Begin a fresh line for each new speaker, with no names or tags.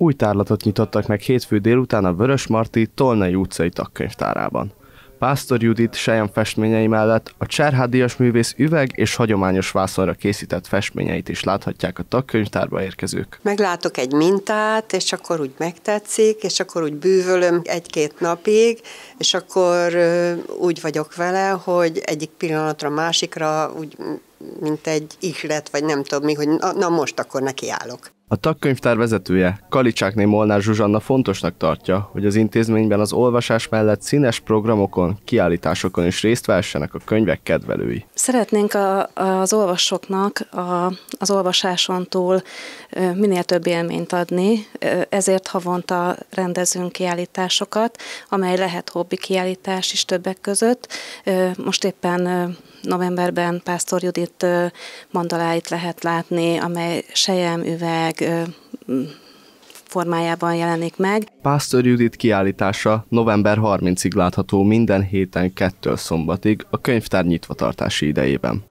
Új tárlatot nyitottak meg hétfő délután a Vörös Marti Tolnai utcai tagkönyvtárában. Pásztor Judit Sejem festményei mellett a Cserhádias művész üveg és hagyományos vászonra készített festményeit is láthatják a tagkönyvtárba érkezők.
Meglátok egy mintát, és akkor úgy megtetszik, és akkor úgy bűvölöm egy-két napig, és akkor úgy vagyok vele, hogy egyik pillanatra másikra úgy mint egy ihlet, vagy nem tudom mi, hogy na, na most akkor nekiállok.
A tagkönyvtár vezetője, Kalicsákné Molnár Zsuzsanna fontosnak tartja, hogy az intézményben az olvasás mellett színes programokon, kiállításokon is részt vessenek a könyvek kedvelői.
Szeretnénk a, az olvasóknak a, az olvasáson túl minél több élményt adni, ezért havonta rendezünk kiállításokat, amely lehet hobbi kiállítás is többek között. Most éppen novemberben Pásztor Judit mandaláit lehet látni, amely sejem, üveg, formájában jelenik meg.
Pásztor Judit kiállítása november 30-ig látható minden héten kettől szombatig a könyvtár nyitvatartási idejében.